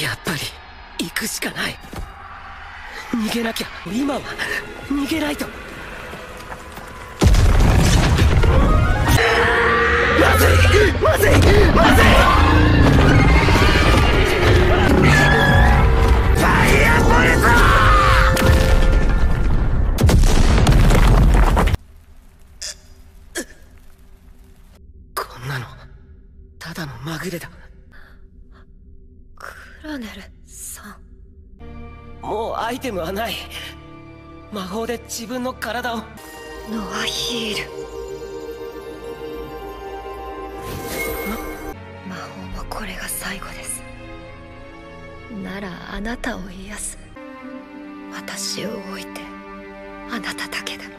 やっぱり行くしかない。逃げなきゃ今は。逃げないと。まずいまずいまずいファイアボルトこんなの。ただのまぐれだ。ネルさん。もうアイテムはない。魔法で自分の体を。ノアヒール。魔法もこれが最後です。ならあなたを癒す。私を置いてあなただけでも